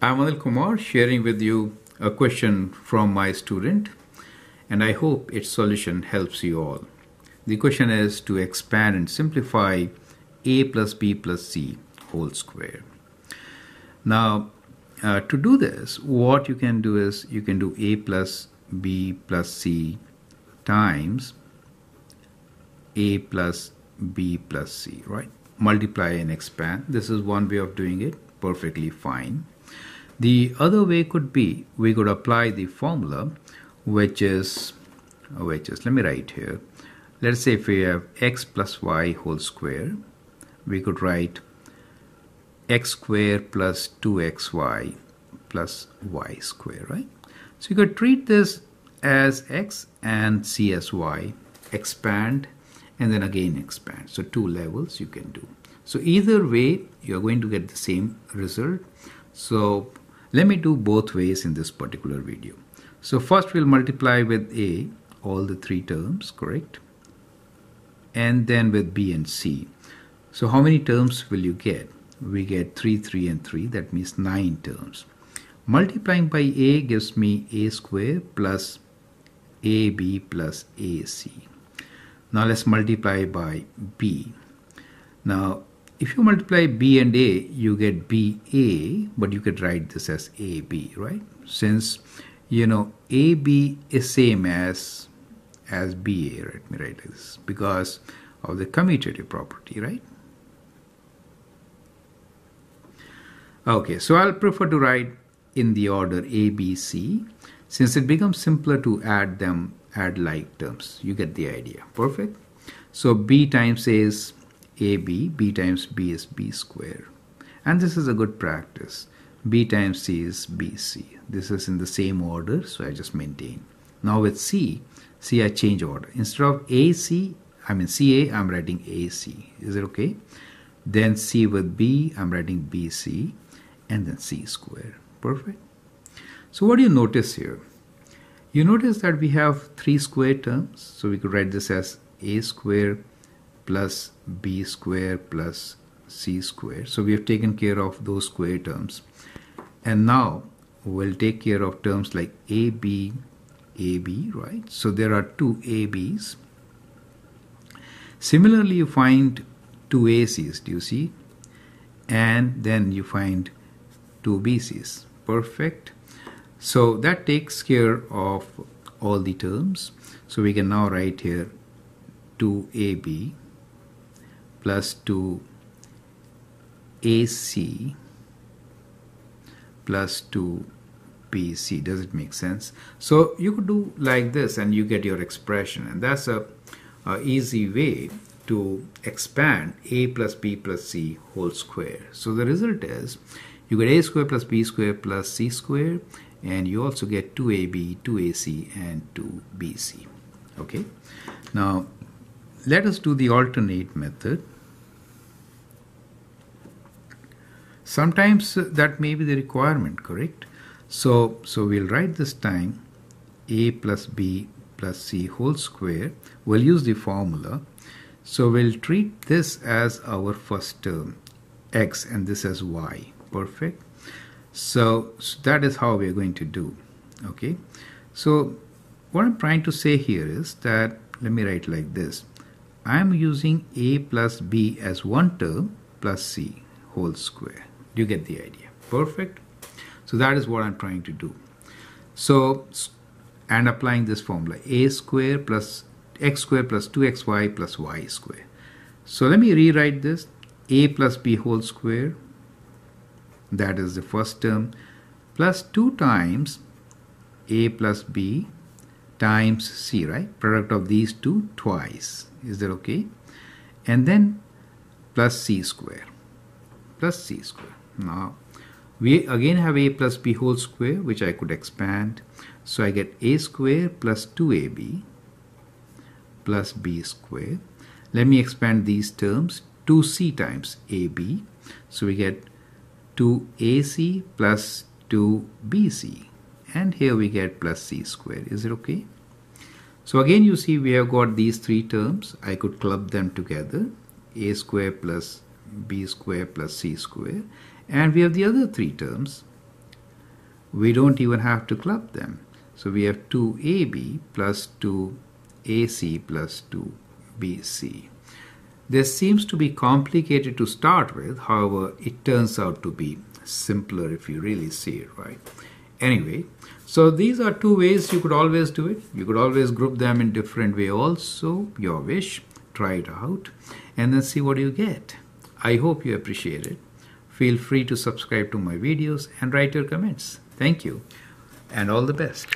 I'm Anil Kumar sharing with you a question from my student and I hope its solution helps you all. The question is to expand and simplify a plus b plus c whole square. Now uh, to do this what you can do is you can do a plus b plus c times a plus b plus c right multiply and expand this is one way of doing it perfectly fine the other way could be we could apply the formula which is which is let me write here. Let's say if we have x plus y whole square we could write x square plus 2xy plus y square right? So you could treat this as x and c as y expand and then again expand. So two levels you can do. So either way you're going to get the same result. So let me do both ways in this particular video. So first we'll multiply with A, all the three terms, correct? And then with B and C. So how many terms will you get? We get 3, 3 and 3, that means 9 terms. Multiplying by A gives me A square plus AB plus AC. Now let's multiply by B. Now if you multiply b and a you get ba but you could write this as ab right? Since you know ab is same as as ba let me write this because of the commutative property right? Okay so i'll prefer to write in the order a b c. Since it becomes simpler to add them add like terms you get the idea. Perfect? So b times a is AB, B times B is B square. And this is a good practice. B times C is BC. This is in the same order, so I just maintain. Now with C, C I change order. Instead of AC, I mean CA, I'm writing AC. Is it okay? Then C with B, I'm writing BC, and then C square. Perfect. So what do you notice here? You notice that we have three square terms, so we could write this as A square plus b square plus c square. So we have taken care of those square terms. And now we'll take care of terms like ab, ab, right? So there are two ab's. Similarly, you find two ACs, do you see? And then you find two BCs. Perfect. So that takes care of all the terms. So we can now write here 2AB plus 2 AC plus 2 BC. Does it make sense? So you could do like this and you get your expression and that's a, a easy way to expand a plus b plus c whole square. So the result is you get a square plus b square plus c square and you also get 2ab, 2ac and 2bc. Okay. Now let us do the alternate method. Sometimes uh, that may be the requirement, correct? So, so we'll write this time a plus b plus c whole square. We'll use the formula. So we'll treat this as our first term, x, and this as y. Perfect. So, so that is how we're going to do. Okay. So what I'm trying to say here is that, let me write like this. I am using a plus b as one term plus c whole square. You get the idea. Perfect. So that is what I'm trying to do. So, and applying this formula, a square plus x square plus 2xy plus y square. So let me rewrite this. a plus b whole square, that is the first term, plus 2 times a plus b times c, right? Product of these two twice. Is that okay? And then plus c square. Plus c square. Now, we again have a plus b whole square, which I could expand. So I get a square plus 2ab plus b square. Let me expand these terms. 2c times ab. So we get 2ac plus 2bc. And here we get plus c square. Is it okay? So again you see we have got these three terms. I could club them together. a square plus b square plus c square. And we have the other three terms. we don't even have to club them. So we have 2ab plus 2ac plus 2bc. This seems to be complicated to start with, however, it turns out to be simpler if you really see it right. Anyway, so these are two ways you could always do it. You could always group them in different way also, your wish. Try it out and then see what you get. I hope you appreciate it. Feel free to subscribe to my videos and write your comments. Thank you and all the best.